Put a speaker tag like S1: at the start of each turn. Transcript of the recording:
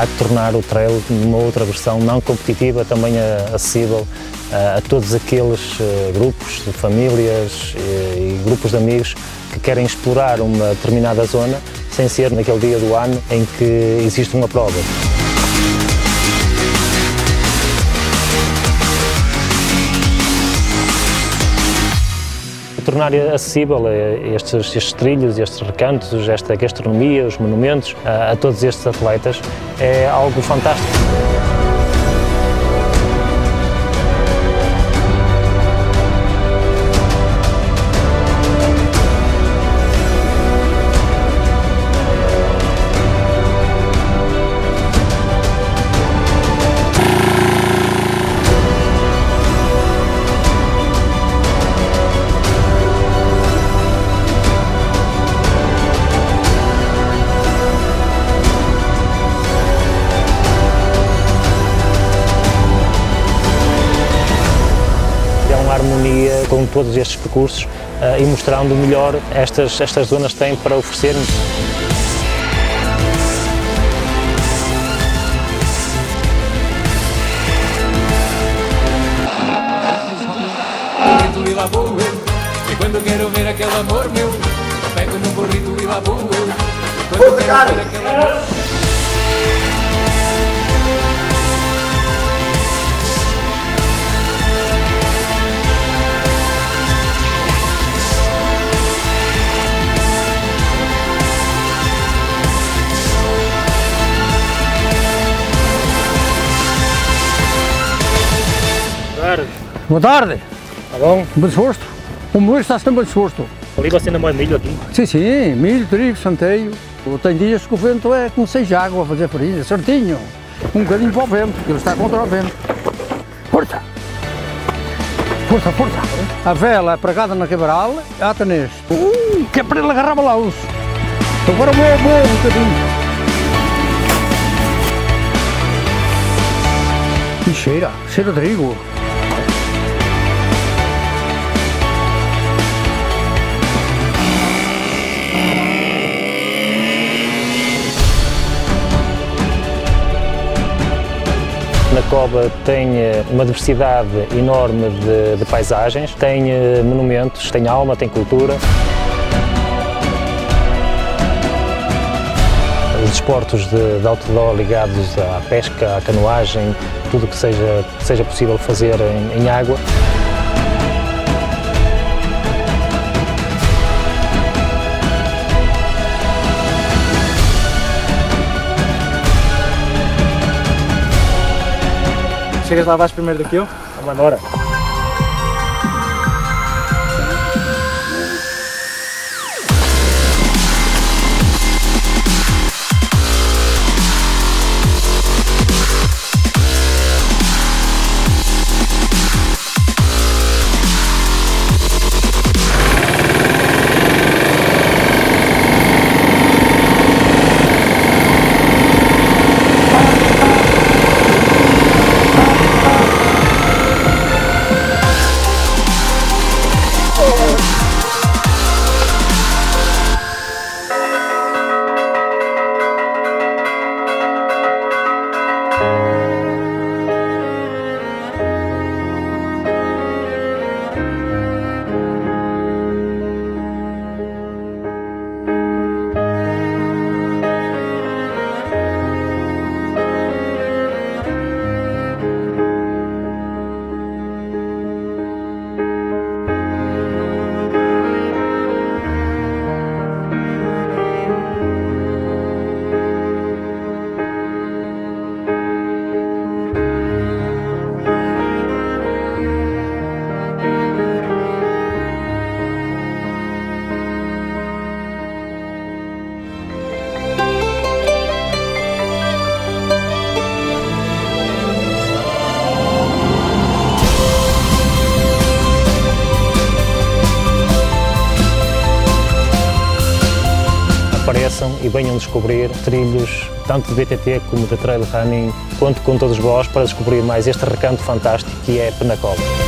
S1: há de tornar o trail numa outra versão não competitiva, também acessível a todos aqueles grupos de famílias e grupos de amigos que querem explorar uma determinada zona sem ser naquele dia do ano em que existe uma prova. Tornar acessível estes, estes trilhos, estes recantos, esta gastronomia, os monumentos a, a todos estes atletas é algo fantástico. Com todos estes percursos uh, e mostrando o melhor estas, estas zonas têm para oferecer.
S2: E e quando quero ver aquele amor meu, pego num burrito e lá vou eu. Quando quero ver aquele amor...
S1: tarde.
S3: Boa tarde.
S1: Tá bom?
S3: Bom disposto. O meu está sempre bem disposto.
S1: Ali você não é milho aqui?
S3: Sim, sim, milho, trigo, santeio. Tem dias que o vento é como seja água a fazer farinha, certinho. Um bocadinho para o vento, porque ele está contra o vento. Força! Força, força! A vela é pregada na quebral, ata neste. Uh, que é para ele agarrar lá os. Agora vou, vou um bocadinho. E cheira, cheira de trigo.
S1: Na Cova tem uma diversidade enorme de, de paisagens, tem eh, monumentos, tem alma, tem cultura. Os desportos de, de outdoor ligados à pesca, à canoagem, tudo que seja, seja possível fazer em, em água.
S4: Chegas lá abaixo primeiro do que eu?
S1: Vamos embora. E venham descobrir trilhos tanto de BTT como de trail running. Conto com todos vós para descobrir mais este recanto fantástico que é Penacova.